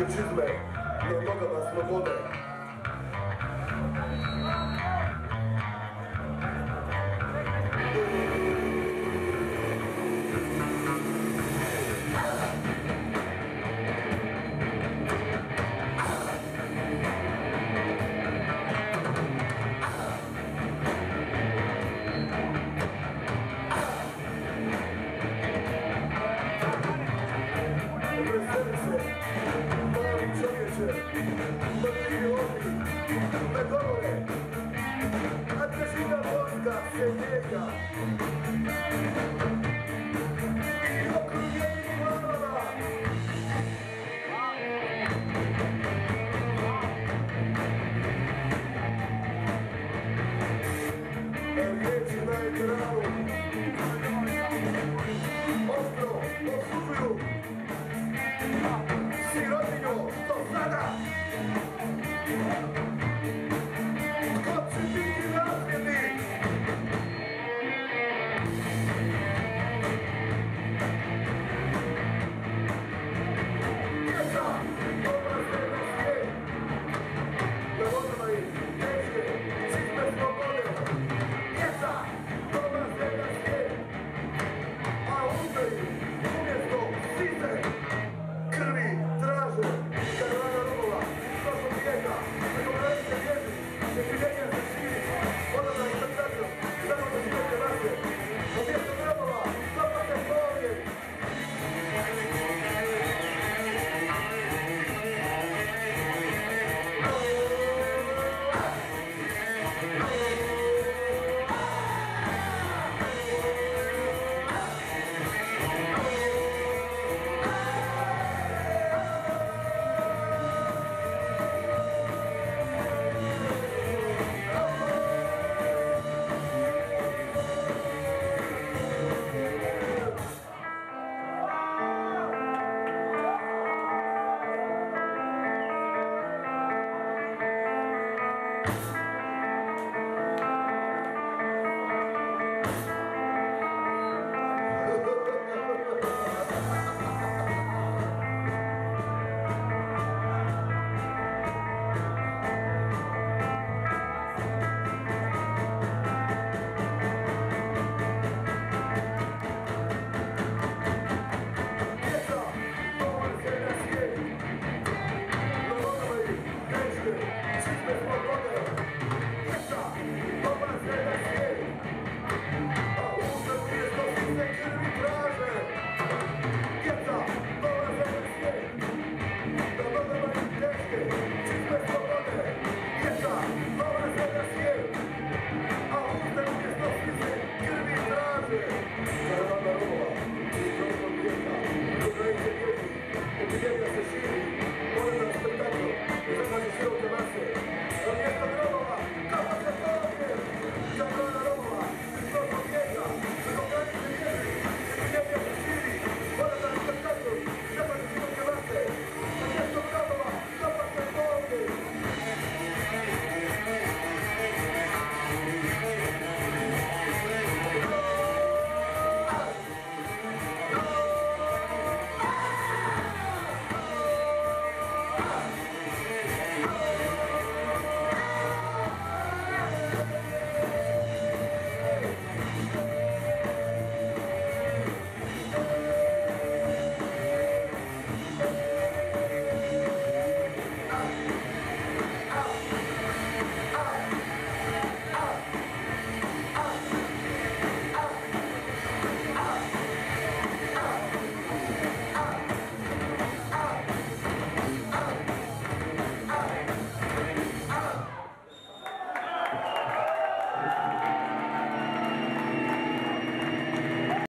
patriotizme, ne toga da slobode. Ostro, posłuchuj!